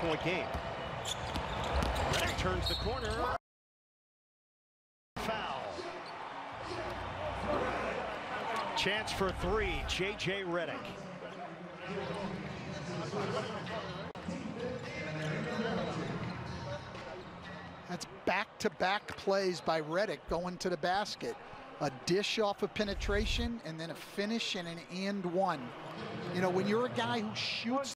point game. Redick turns the corner. Foul. Chance for three, J.J. Redick. That's back-to-back plays by Redick going to the basket. A dish off of penetration and then a finish and an and one. You know, when you're a guy who shoots